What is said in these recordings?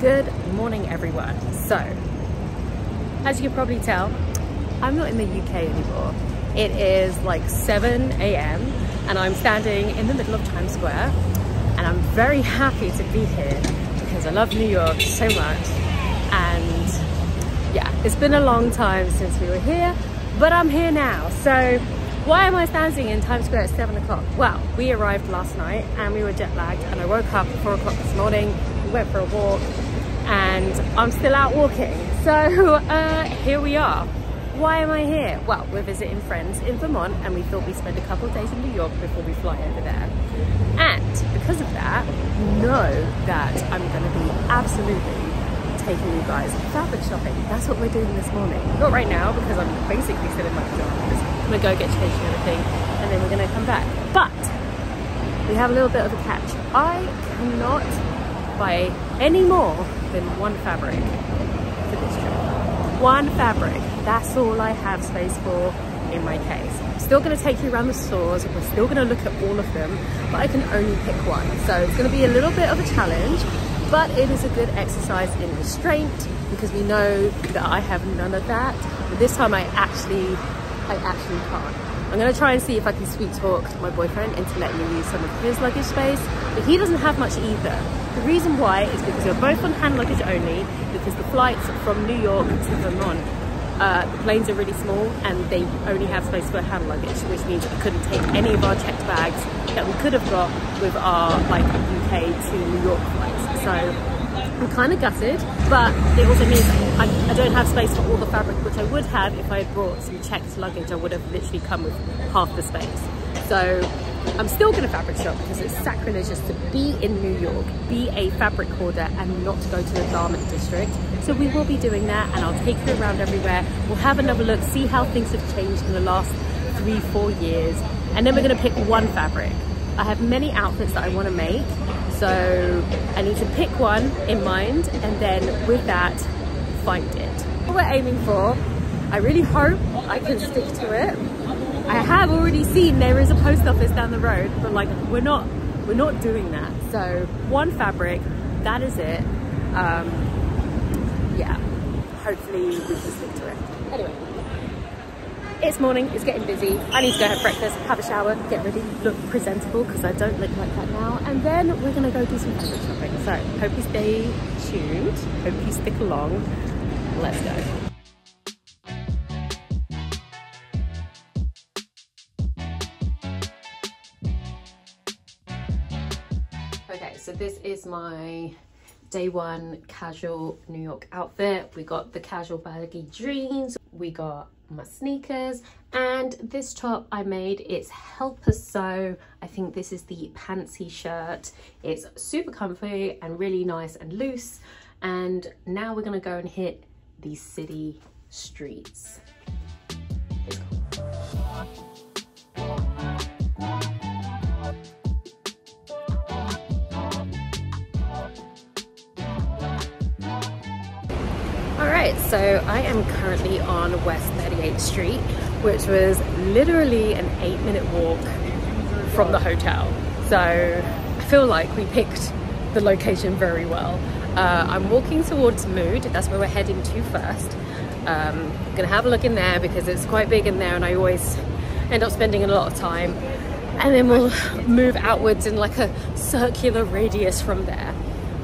Good morning, everyone. So, as you can probably tell, I'm not in the UK anymore. It is like 7 a.m. and I'm standing in the middle of Times Square and I'm very happy to be here because I love New York so much and yeah, it's been a long time since we were here, but I'm here now. So why am I standing in Times Square at seven o'clock? Well, we arrived last night and we were jet lagged and I woke up at four o'clock this morning, we went for a walk and I'm still out walking. So uh, here we are. Why am I here? Well, we're visiting friends in Vermont and we thought we'd spend a couple of days in New York before we fly over there. And because of that, you know that I'm gonna be absolutely taking you guys fabric shopping. That's what we're doing this morning. Not right now because I'm basically still in my pajamas. I'm gonna go get changed and everything and then we're gonna come back. But we have a little bit of a catch. I cannot buy any more than one fabric for this trip. One fabric. That's all I have space for in my case. I'm still going to take you around the stores. We're still going to look at all of them, but I can only pick one. So it's going to be a little bit of a challenge, but it is a good exercise in restraint because we know that I have none of that. But this time I actually, I actually can't. I'm going to try and see if I can sweet talk my boyfriend into letting me use some of his luggage space, but he doesn't have much either. The reason why is because we're both on hand luggage only, because the flights from New York to Vermont, uh, the planes are really small and they only have space for hand luggage, which means we couldn't take any of our checked bags that we could have got with our like UK to New York flights. So I'm kind of gutted, but it also means I, I, don't have space for all the fabric, which I would have if I had brought some checked luggage. I would have literally come with half the space. So I'm still going to fabric shop because it's sacrilegious to be in New York, be a fabric hoarder and not go to the garment district. So we will be doing that and I'll take you around everywhere. We'll have another look, see how things have changed in the last three, four years. And then we're going to pick one fabric. I have many outfits that I want to make. So I need to pick one in mind and then with that, find it. What we're aiming for, I really hope I can stick to it I have already seen there is a post office down the road, but like we're not we're not doing that. So one fabric, that is it. Um, yeah, hopefully we can stick to it. Anyway, it's morning, it's getting busy. I need to go have breakfast, have a shower, get ready, look presentable because I don't look like that now. And then we're gonna go do some fabric shopping. So hope you stay tuned, hope you stick along. Let's go. This is my day one casual New York outfit. We got the casual baggy jeans, we got my sneakers, and this top I made, it's Helper Sew. I think this is the pantsy shirt. It's super comfy and really nice and loose. And now we're gonna go and hit the city streets. right, so I am currently on West 38th Street, which was literally an eight minute walk from the hotel. So I feel like we picked the location very well. Uh, I'm walking towards Mood, that's where we're heading to first. Um, gonna have a look in there because it's quite big in there and I always end up spending a lot of time. And then we'll move outwards in like a circular radius from there.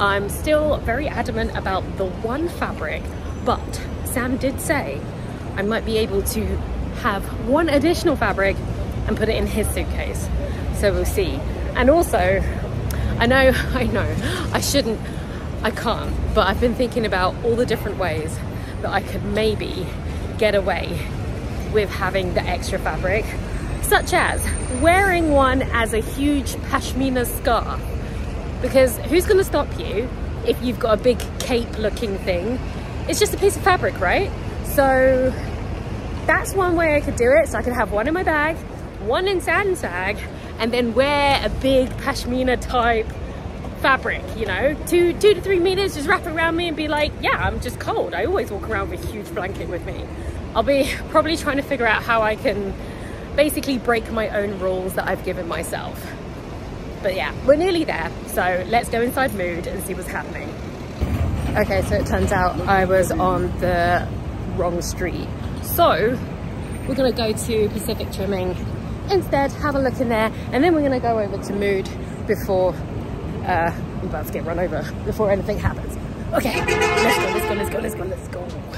I'm still very adamant about the one fabric but Sam did say I might be able to have one additional fabric and put it in his suitcase. So we'll see. And also, I know, I know, I shouldn't, I can't, but I've been thinking about all the different ways that I could maybe get away with having the extra fabric, such as wearing one as a huge pashmina scarf. Because who's gonna stop you if you've got a big cape looking thing it's just a piece of fabric, right? So that's one way I could do it. So I could have one in my bag, one in Sag, and then wear a big pashmina type fabric, you know, two, two to three meters, just wrap it around me and be like, yeah, I'm just cold. I always walk around with a huge blanket with me. I'll be probably trying to figure out how I can basically break my own rules that I've given myself. But yeah, we're nearly there. So let's go inside Mood and see what's happening. Okay, so it turns out I was on the wrong street. So we're gonna go to Pacific Trimming instead, have a look in there, and then we're gonna go over to Mood before uh, I'm about to get run over before anything happens. Okay, let's go, let's go, let's go, let's go, let's go.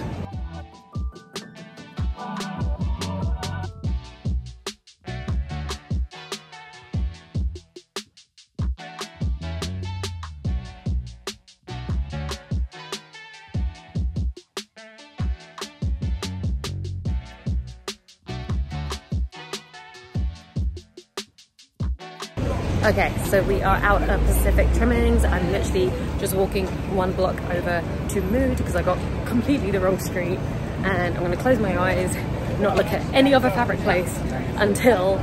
Okay, so we are out at Pacific Trimmings. I'm literally just walking one block over to Mood because I got completely the wrong street. And I'm gonna close my eyes, not look at any other fabric place until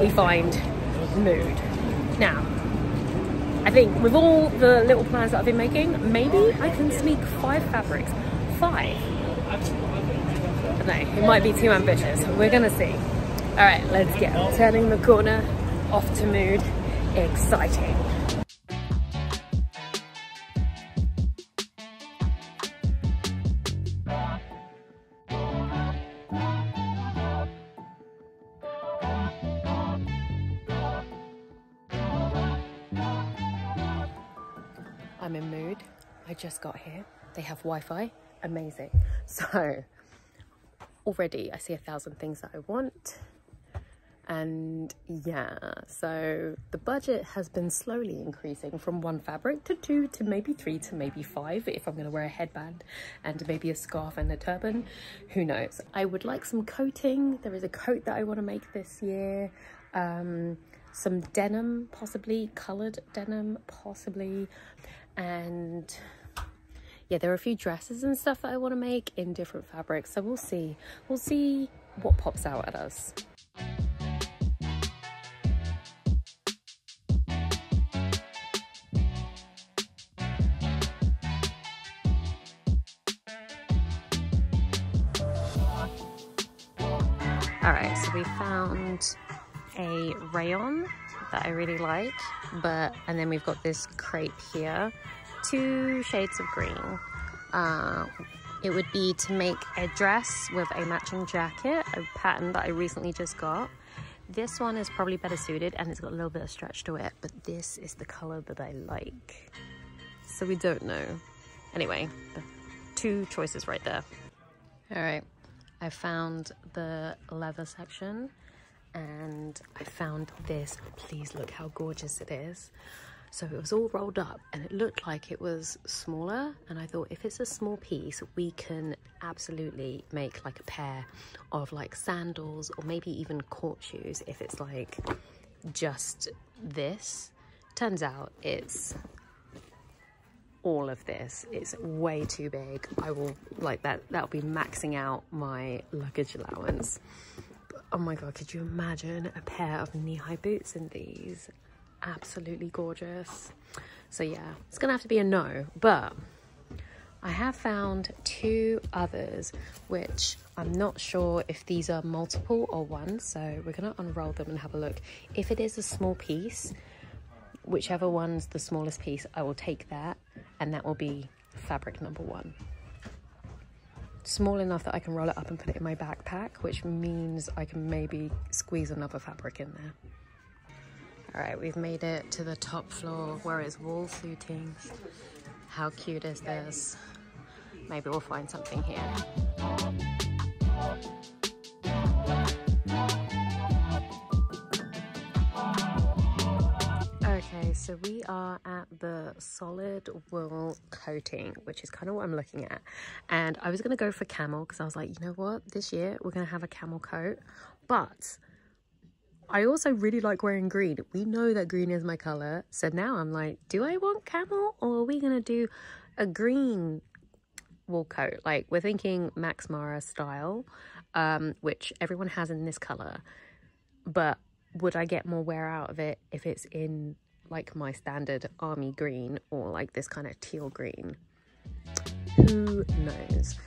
we find Mood. Now, I think with all the little plans that I've been making, maybe I can sneak five fabrics. Five. I know, it might be too ambitious. We're gonna see. All right, let's get turning the corner off to Mood exciting. I'm in mood. I just got here. They have Wi-Fi. Amazing. So already I see a thousand things that I want and yeah so the budget has been slowly increasing from one fabric to two to maybe three to maybe five if i'm going to wear a headband and maybe a scarf and a turban who knows? I would like some coating. There is a coat that i want to make this year um, some denim possibly colored denim possibly. And yeah there are a few dresses and stuff that i want to make in different fabrics so we'll see. We'll see what pops out at us rayon that I really like, but, and then we've got this crepe here, two shades of green. Uh, it would be to make a dress with a matching jacket, a pattern that I recently just got. This one is probably better suited and it's got a little bit of stretch to it, but this is the color that I like. So we don't know. Anyway, two choices right there. All right, I found the leather section and I found this. Please look how gorgeous it is. So it was all rolled up and it looked like it was smaller. And I thought if it's a small piece, we can absolutely make like a pair of like sandals or maybe even court shoes if it's like just this. Turns out it's all of this. It's way too big. I will, like that, that'll be maxing out my luggage allowance. Oh my God, could you imagine a pair of knee-high boots in these? Absolutely gorgeous. So yeah, it's gonna have to be a no, but I have found two others, which I'm not sure if these are multiple or one. So we're gonna unroll them and have a look. If it is a small piece, whichever one's the smallest piece, I will take that and that will be fabric number one. Small enough that I can roll it up and put it in my backpack, which means I can maybe squeeze another fabric in there. All right, we've made it to the top floor where it's wall suiting. How cute is this? Maybe we'll find something here. So we are at the solid wool coating, which is kind of what I'm looking at. And I was going to go for camel because I was like, you know what? This year we're going to have a camel coat. But I also really like wearing green. We know that green is my color. So now I'm like, do I want camel or are we going to do a green wool coat? Like we're thinking Max Mara style, um, which everyone has in this color. But would I get more wear out of it if it's in like my standard army green or like this kind of teal green? Who knows?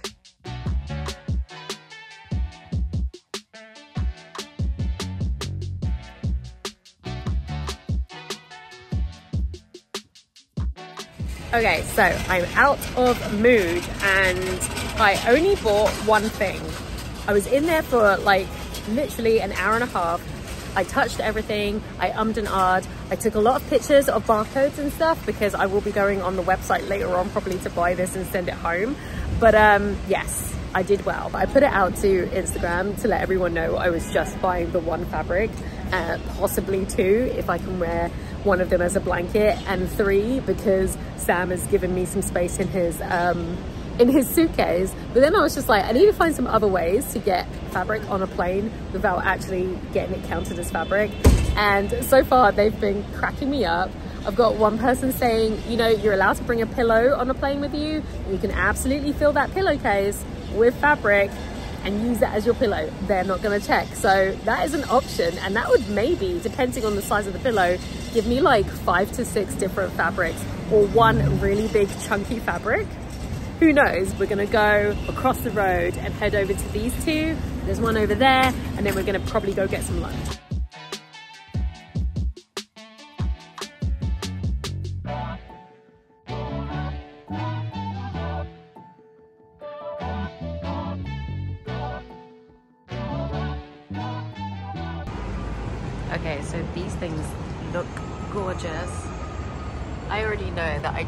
Okay, so I'm out of mood and I only bought one thing. I was in there for like literally an hour and a half. I touched everything, I ummed and ahed. I took a lot of pictures of barcodes and stuff because I will be going on the website later on probably to buy this and send it home. But um, yes, I did well. I put it out to Instagram to let everyone know I was just buying the one fabric, uh, possibly two if I can wear one of them as a blanket, and three because Sam has given me some space in his um, in his suitcase. But then I was just like, I need to find some other ways to get fabric on a plane without actually getting it counted as fabric. And so far they've been cracking me up. I've got one person saying, you know, you're allowed to bring a pillow on a plane with you. You can absolutely fill that pillowcase with fabric and use that as your pillow. They're not gonna check. So that is an option. And that would maybe, depending on the size of the pillow, give me like five to six different fabrics or one really big chunky fabric. Who knows? We're gonna go across the road and head over to these two. There's one over there, and then we're gonna probably go get some lunch.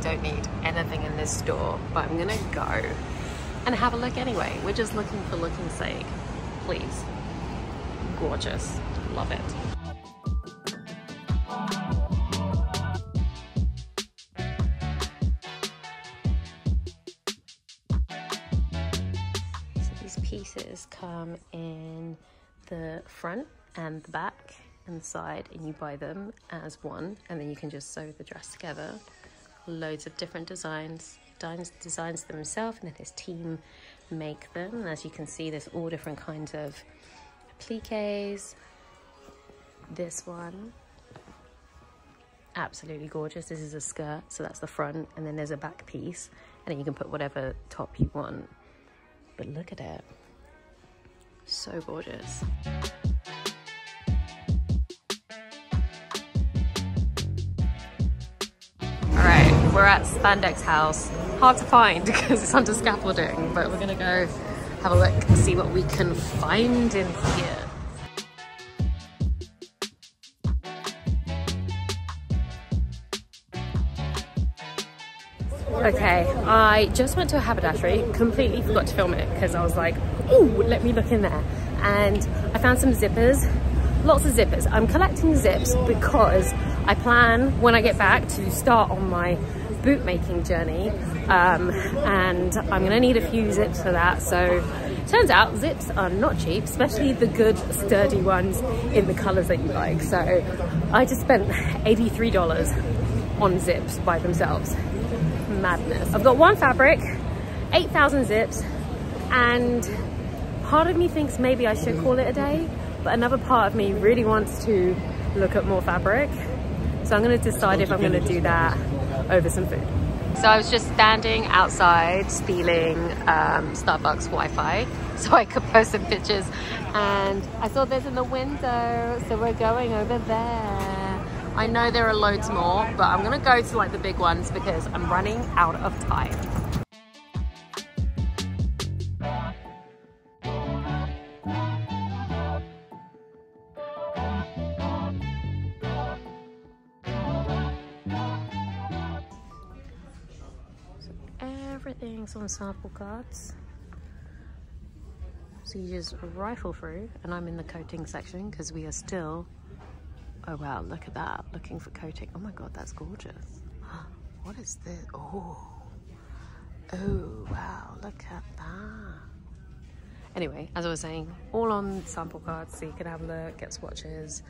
Don't need anything in this store, but I'm gonna go and have a look anyway. We're just looking for looking's sake. Please. Gorgeous. Love it. So these pieces come in the front and the back and the side and you buy them as one and then you can just sew the dress together loads of different designs designs themselves, and then his team make them. And as you can see there's all different kinds of appliques. This one absolutely gorgeous. This is a skirt so that's the front and then there's a back piece and then you can put whatever top you want. But look at it. So gorgeous we're at Spandex House. Hard to find because it's under scaffolding, but we're gonna go have a look and see what we can find in here. Okay, I just went to a haberdashery, completely forgot to film it because I was like, oh, let me look in there. And I found some zippers, lots of zippers. I'm collecting zips because I plan when I get back to start on my boot making journey um, and I'm gonna need a few zips for that. So turns out zips are not cheap especially the good sturdy ones in the colors that you like. So I just spent $83 on zips by themselves. Madness. I've got one fabric 8,000 zips and part of me thinks maybe I should call it a day but another part of me really wants to look at more fabric. So I'm gonna decide if I'm gonna do that over some food. So I was just standing outside stealing um, Starbucks Wi-Fi so I could post some pictures and I saw this in the window so we're going over there. I know there are loads more but I'm gonna go to like the big ones because I'm running out of time. On sample cards. So you just rifle through, and I'm in the coating section because we are still, oh wow, look at that, looking for coating. Oh my God, that's gorgeous. What is this? Oh, oh wow, look at that. Anyway, as I was saying, all on sample cards so you can have a look, get swatches,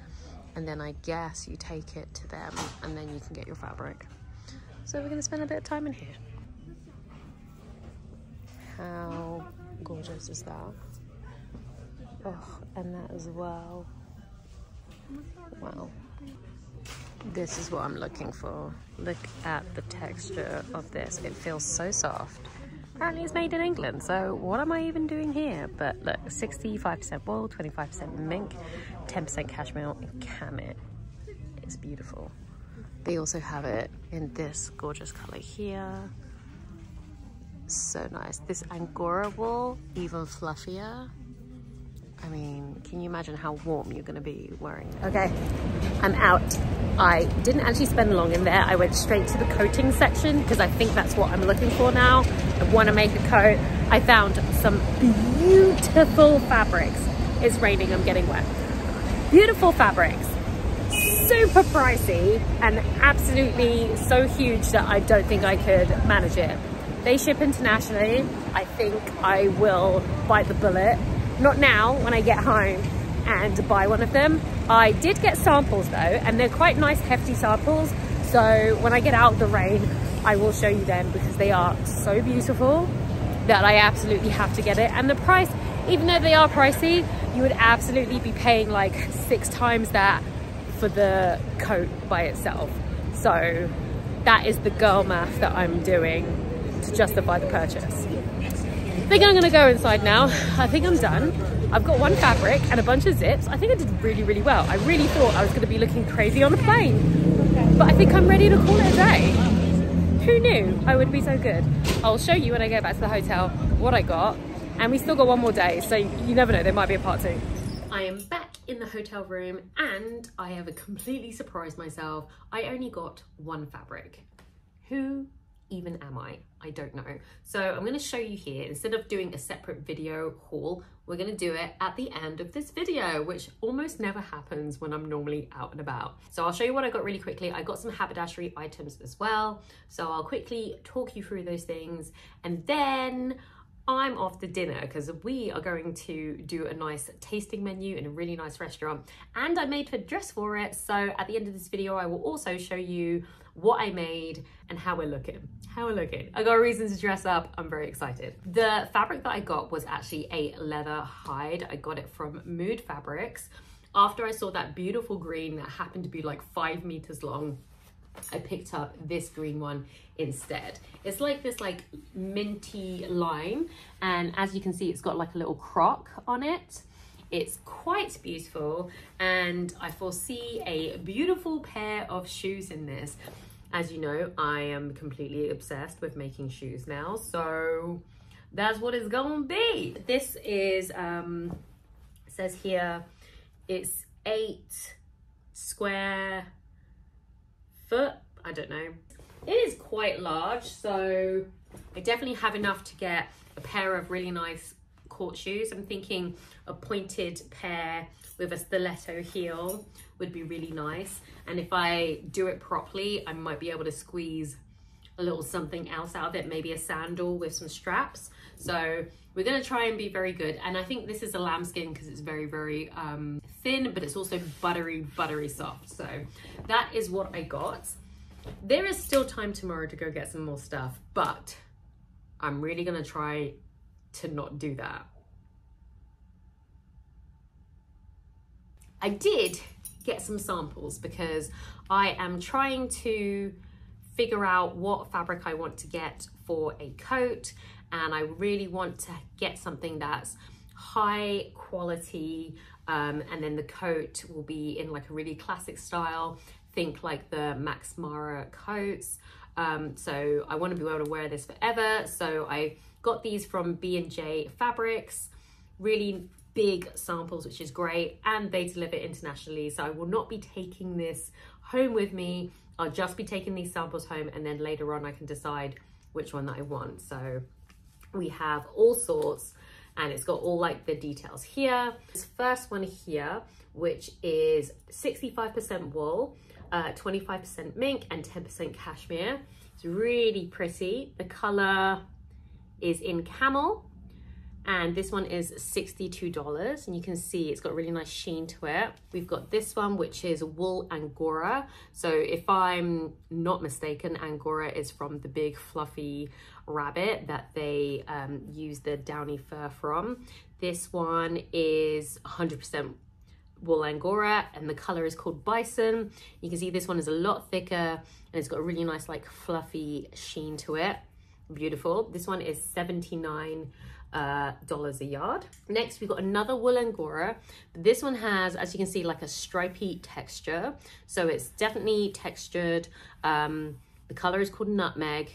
and then I guess you take it to them and then you can get your fabric. So we're gonna spend a bit of time in here. How gorgeous is that? Oh, and that as well. Wow. This is what I'm looking for. Look at the texture of this. It feels so soft. Apparently it's made in England, so what am I even doing here? But look, 65% wool, 25% mink, 10% cashmere, and camit. It's beautiful. They also have it in this gorgeous color here. So nice. This Angora wool, even fluffier. I mean, can you imagine how warm you're gonna be wearing it? Okay, I'm out. I didn't actually spend long in there. I went straight to the coating section because I think that's what I'm looking for now. I wanna make a coat. I found some beautiful fabrics. It's raining, I'm getting wet. Beautiful fabrics, super pricey and absolutely so huge that I don't think I could manage it. They ship internationally. I think I will bite the bullet not now when I get home and buy one of them. I did get samples though, and they're quite nice hefty samples. So when I get out of the rain, I will show you them because they are so beautiful that I absolutely have to get it. And the price, even though they are pricey, you would absolutely be paying like six times that for the coat by itself. So that is the girl math that I'm doing to justify the purchase. I think I'm gonna go inside now. I think I'm done. I've got one fabric and a bunch of zips. I think I did really, really well. I really thought I was gonna be looking crazy on a plane, but I think I'm ready to call it a day. Who knew I would be so good? I'll show you when I get back to the hotel what I got. And we still got one more day, so you never know, there might be a part two. I am back in the hotel room and I have completely surprised myself. I only got one fabric. Who even am I? I don't know. So I'm going to show you here, instead of doing a separate video haul, we're going to do it at the end of this video, which almost never happens when I'm normally out and about. So I'll show you what I got really quickly. I got some haberdashery items as well. So I'll quickly talk you through those things and then I'm off to dinner because we are going to do a nice tasting menu in a really nice restaurant and I made a dress for it. So at the end of this video, I will also show you what I made and how we're looking. How we're looking. I got a reason to dress up. I'm very excited. The fabric that I got was actually a leather hide. I got it from Mood Fabrics. After I saw that beautiful green that happened to be like five meters long, I picked up this green one instead. It's like this like minty lime and as you can see it's got like a little croc on it. It's quite beautiful and I foresee a beautiful pair of shoes in this. As you know, I am completely obsessed with making shoes now, so that's what it's gonna be. This is, um, says here, it's eight square foot, I don't know. It is quite large, so I definitely have enough to get a pair of really nice court shoes. I'm thinking a pointed pair with a stiletto heel would be really nice. And if I do it properly, I might be able to squeeze a little something else out of it, maybe a sandal with some straps. So we're gonna try and be very good. And I think this is a lambskin because it's very, very um, thin, but it's also buttery, buttery soft. So that is what I got. There is still time tomorrow to go get some more stuff, but I'm really gonna try to not do that. I did get some samples because I am trying to figure out what fabric I want to get for a coat and I really want to get something that's high quality um, and then the coat will be in like a really classic style think like the Max Mara coats um, so I want to be able to wear this forever so I got these from B&J Fabrics really big samples, which is great. And they deliver internationally. So I will not be taking this home with me. I'll just be taking these samples home and then later on I can decide which one that I want. So we have all sorts and it's got all like the details here. This first one here, which is 65% wool, 25% uh, mink and 10% cashmere. It's really pretty. The color is in camel and this one is $62 and you can see it's got really nice sheen to it. We've got this one which is wool Angora. So if I'm not mistaken, Angora is from the big fluffy rabbit that they um, use the downy fur from. This one is 100% wool Angora and the color is called Bison. You can see this one is a lot thicker and it's got a really nice like fluffy sheen to it. Beautiful. This one is 79 uh, dollars a yard. Next, we've got another wool angora. This one has, as you can see, like a stripy texture. So it's definitely textured. Um, the color is called nutmeg.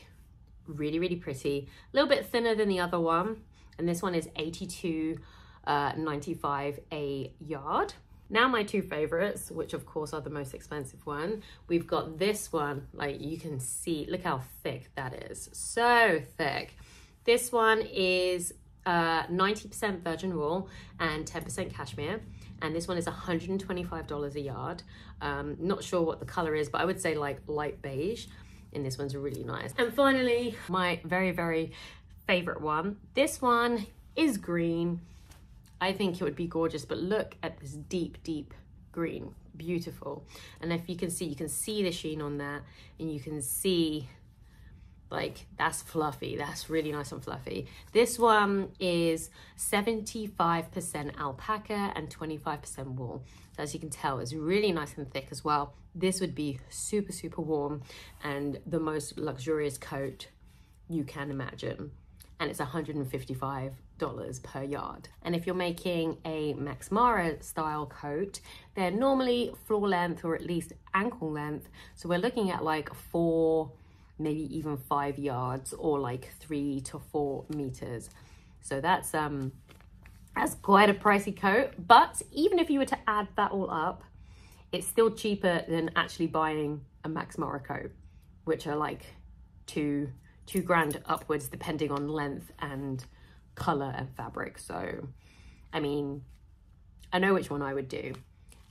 Really, really pretty. A little bit thinner than the other one. And this one is 82 uh, 95 a yard. Now my two favorites, which of course are the most expensive one, we've got this one, like you can see, look how thick that is. So thick. This one is 90% uh, virgin wool and 10% cashmere. And this one is $125 a yard. Um, not sure what the color is, but I would say like light beige. And this one's really nice. And finally, my very, very favorite one. This one is green. I think it would be gorgeous, but look at this deep, deep green. Beautiful. And if you can see, you can see the sheen on that and you can see like that's fluffy. That's really nice and fluffy. This one is 75% alpaca and 25% wool. So as you can tell it's really nice and thick as well. This would be super super warm and the most luxurious coat you can imagine. And it's $155 per yard. And if you're making a Max Mara style coat, they're normally floor length or at least ankle length. So we're looking at like four maybe even five yards or like three to four meters. So that's um that's quite a pricey coat. But even if you were to add that all up, it's still cheaper than actually buying a Max Mara coat, which are like two two grand upwards depending on length and color and fabric. So I mean, I know which one I would do.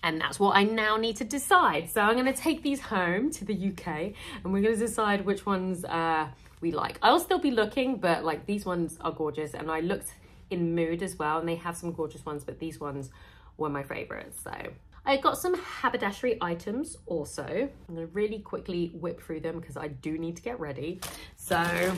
And that's what I now need to decide. So I'm gonna take these home to the UK and we're gonna decide which ones uh, we like. I'll still be looking, but like these ones are gorgeous. And I looked in Mood as well and they have some gorgeous ones, but these ones were my favorites. So I got some haberdashery items also. I'm gonna really quickly whip through them because I do need to get ready. So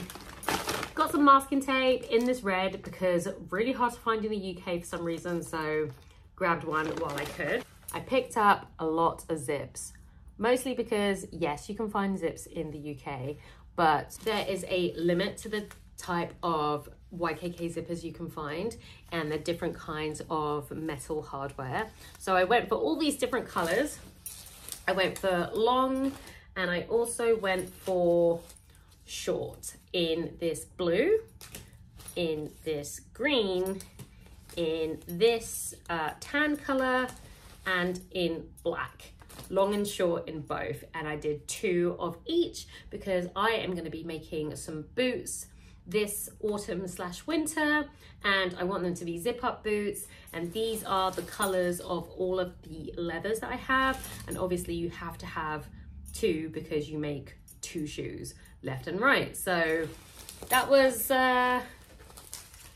got some masking tape in this red because really hard to find in the UK for some reason. So grabbed one while I could. I picked up a lot of zips, mostly because yes, you can find zips in the UK, but there is a limit to the type of YKK zippers you can find and the different kinds of metal hardware. So I went for all these different colors. I went for long and I also went for short in this blue, in this green, in this uh, tan color, and in black. Long and short in both. And I did two of each because I am going to be making some boots this autumn slash winter. And I want them to be zip up boots. And these are the colors of all of the leathers that I have. And obviously you have to have two because you make two shoes left and right. So that was uh,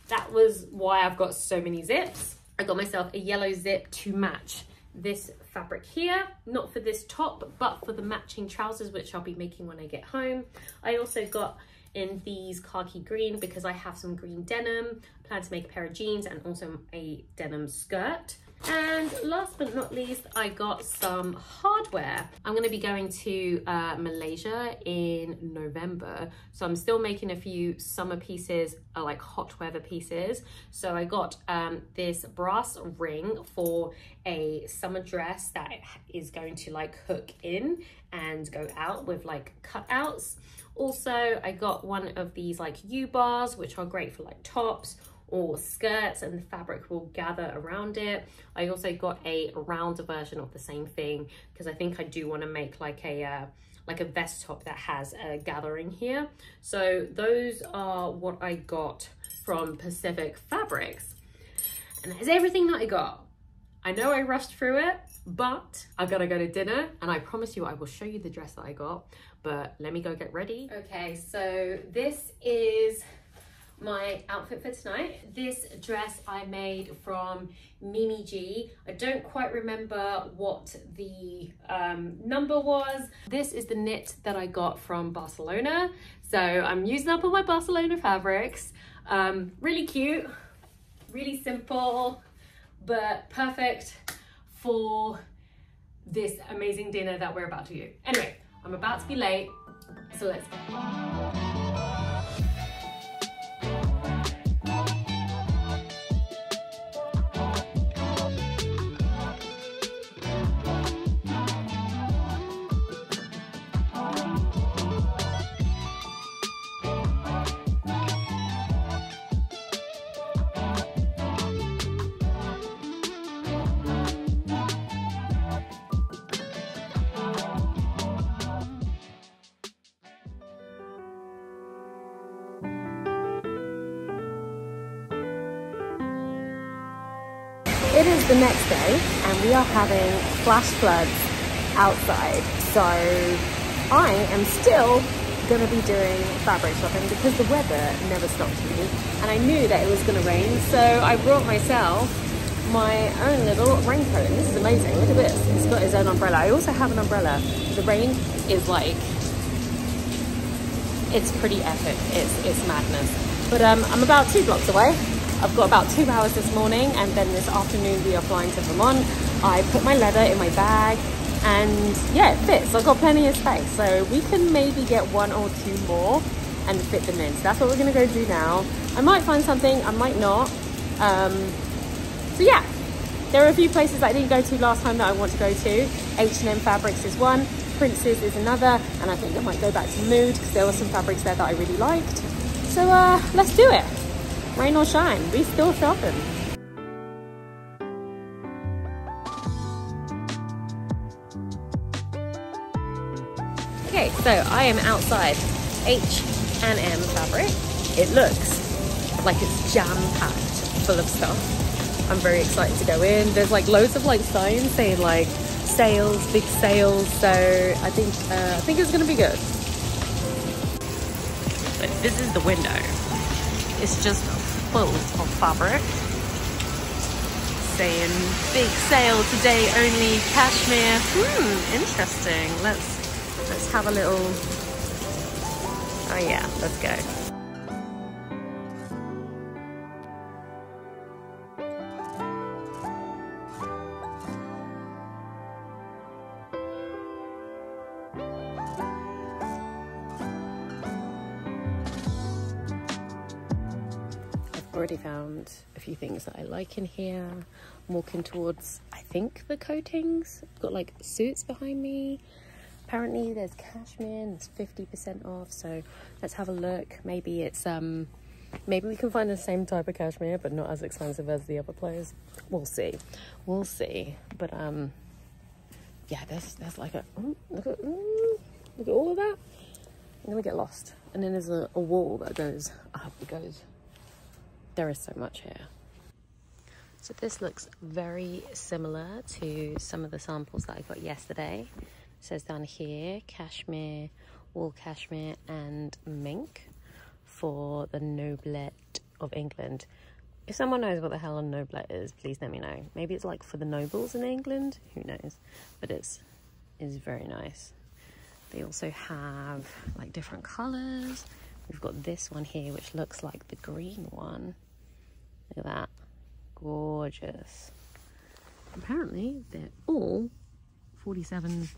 that was why I've got so many zips. I got myself a yellow zip to match this fabric here, not for this top, but for the matching trousers, which I'll be making when I get home. I also got in these khaki green because I have some green denim, plan to make a pair of jeans and also a denim skirt. And last but not least, I got some hardware. I'm gonna be going to uh, Malaysia in November. So I'm still making a few summer pieces, uh, like hot weather pieces. So I got um, this brass ring for a summer dress that is going to like hook in and go out with like cutouts. Also, I got one of these like U-bars, which are great for like tops or skirts and the fabric will gather around it. I also got a rounder version of the same thing because I think I do want to make like a uh, like a vest top that has a gathering here. So those are what I got from Pacific Fabrics. And that's everything that I got. I know I rushed through it, but I've gotta go to dinner and I promise you I will show you the dress that I got, but let me go get ready. Okay, so this is my outfit for tonight. This dress I made from Mimi G. I don't quite remember what the um, number was. This is the knit that I got from Barcelona. So I'm using up all my Barcelona fabrics. Um, really cute, really simple, but perfect for this amazing dinner that we're about to do. Anyway, I'm about to be late, so let's go. It is the next day and we are having flash floods outside. So I am still going to be doing fabric shopping because the weather never stops me and I knew that it was going to rain so I brought myself my own little raincoat. And this is amazing. Look at this. It's got its own umbrella. I also have an umbrella. The rain is like it's pretty epic. It's it's madness. But um, I'm about two blocks away I've got about two hours this morning and then this afternoon we are flying to Vermont. I put my leather in my bag and yeah it. Fits I've got plenty of space. So we can maybe get one or two more and fit them in. So that's what we're gonna go do now. I might find something I might not. Um, so yeah there are a few places I didn't go to last time that I want to go to. H&M Fabrics is one Prince's is another and I think I might go back to Mood because there were some fabrics there that I really liked. So uh, let's do it rain or shine we still shopping Okay, so I am outside H&M fabric. It looks like it's jam-packed full of stuff. I'm very excited to go in. There's like loads of like signs saying like sales, big sales. So I think uh, I think it's gonna be good. But this is the window. It's just full of fabric saying big sale today only cashmere. Hmm, interesting. Let's Let's have a little, oh yeah, let's go. Few things that I like in here. I'm walking towards, I think, the coatings. I've got like suits behind me. Apparently there's cashmere and it's 50% off so let's have a look. Maybe it's um maybe we can find the same type of cashmere but not as expensive as the other place we'll see. We'll see. But um yeah there's there's like a look at look at all of that. I'm gonna get lost. And then there's a, a wall that goes up it goes there is so much here so this looks very similar to some of the samples that I got yesterday It says down here cashmere, wool cashmere, and mink for the Noblet of England. If someone knows what the hell a noblet is, please let me know. Maybe it's like for the nobles in England. Who knows? But it's is very nice. They also have like different colours. We've got this one here, which looks like the green one. Look at that. Gorgeous. Apparently, they're all 47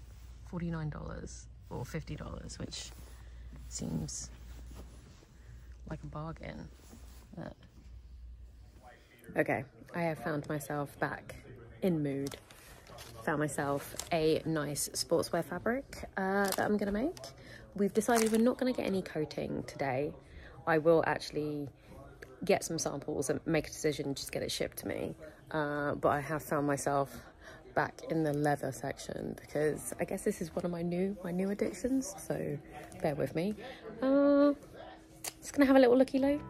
$49 or $50, which seems like a bargain. But... Okay, I have found myself back in mood. Found myself a nice sportswear fabric uh, that I'm gonna make. We've decided we're not gonna get any coating today. I will actually get some samples and make a decision, just get it shipped to me. Uh, but I have found myself back in the leather section because I guess this is one of my new my new addictions so bear with me uh, just gonna have a little looky loo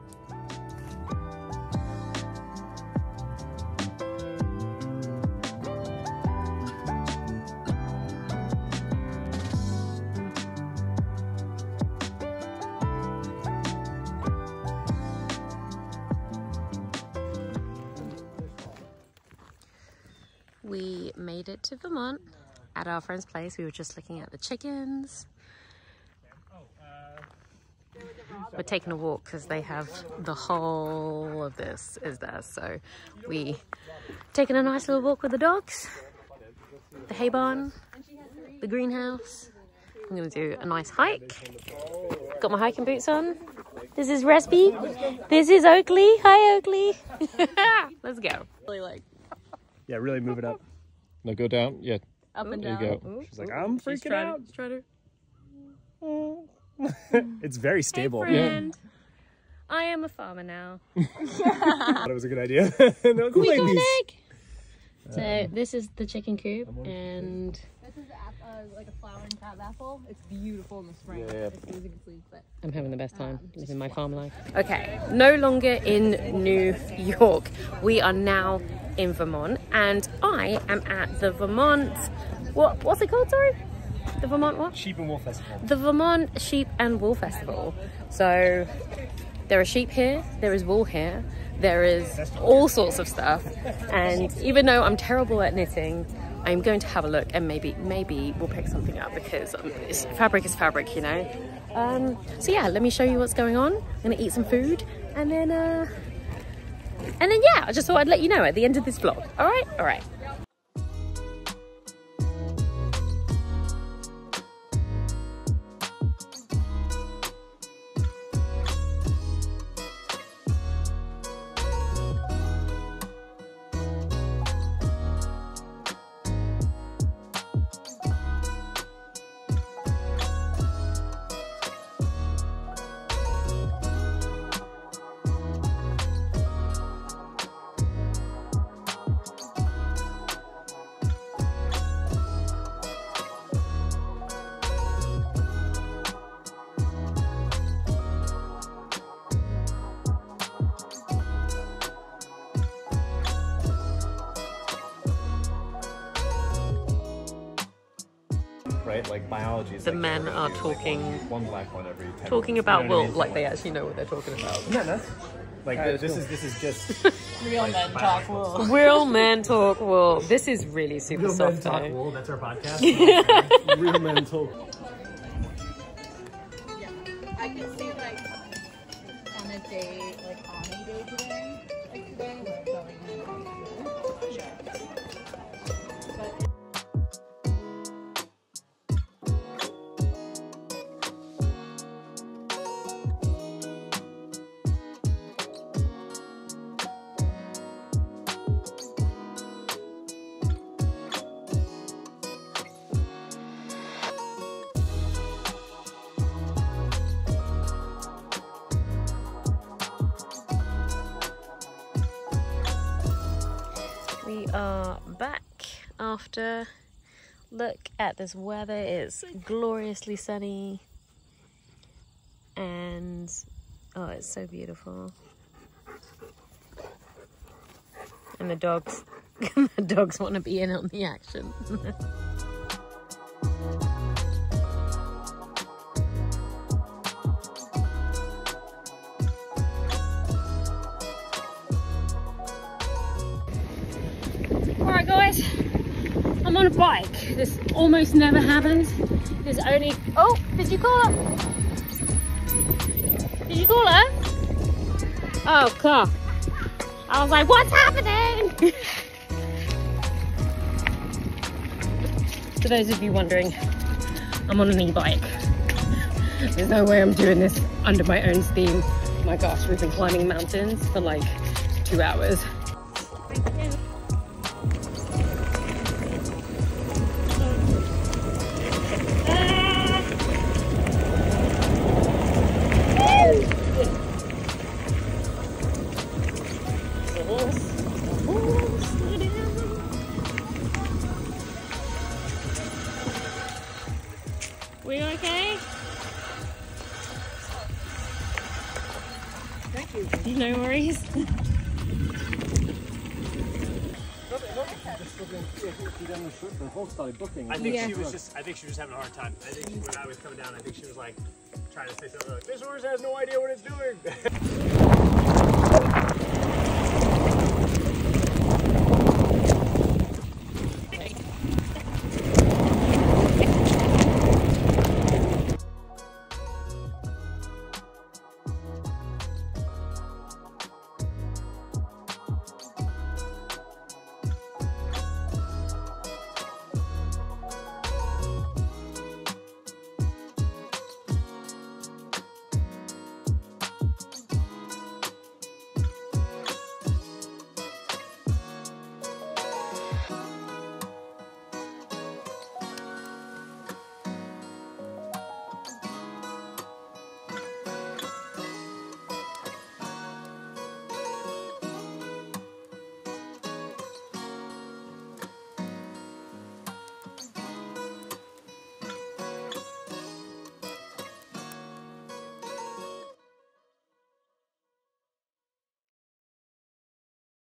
friend's place. We were just looking at the chickens. We're taking a walk because they have the whole of this is there. So we taking a nice little walk with the dogs, the hay barn, the greenhouse. I'm gonna do a nice hike. Got my hiking boots on. This is Resby. This is Oakley. Hi Oakley. Let's go. Really like yeah, really move it up. No, go down. Yeah. Up and there down. you go. She's like, I'm freaking trying, out. she's trying to- it's very stable. Hey, friend. I am a farmer now. I thought it was a good idea. no, we got an egg. Uh, so this is the chicken coop, and This is ap- uh, like a flowering crab apple. It's beautiful in the spring. Yeah, yeah. As soon as you sleep, but I'm having the best time living my farm life. Okay, no longer in New York. We are now in Vermont and I am at the Vermont, what, what's it called, sorry? The Vermont what? Sheep and Wool Festival. The Vermont Sheep and Wool Festival. So there are sheep here, there is wool here, there is all sorts of stuff. And even though I'm terrible at knitting, I'm going to have a look and maybe maybe we'll pick something up because um, fabric is fabric, you know. Um, so yeah, let me show you what's going on. I'm gonna eat some food and then uh, and then yeah, I just thought I'd let you know at the end of this vlog. All right, all right. Like biology is The like men we're gonna are do, like, talking- one, one black one every 10 Talking minutes, about you know what I mean? like they actually know what they're talking about. Isn't that nuts? Like Alright, this cool. is this is just Real like, men talk biological. wool. Real men talk wool. This is really super Real men soft. talk wool. That's our podcast. Real men talk. Yeah, I could see like on a day, like on a day today, like today, where I'm going to Sure. But look at this weather. It's gloriously sunny and oh, it's so beautiful. And the dogs, the dogs want to be in on the action. Alright guys, I'm on a bike. This almost never happens. There's only, oh, did you call her? Did you call her? Oh, car. I was like, what's happening? For those of you wondering, I'm on an e-bike. There's no way I'm doing this under my own steam. My gosh, we've been climbing mountains for like two hours. I think she was just. I think she was having a hard time. I think when I was coming down, I think she was like trying to say something like, "This horse has no idea what it's doing."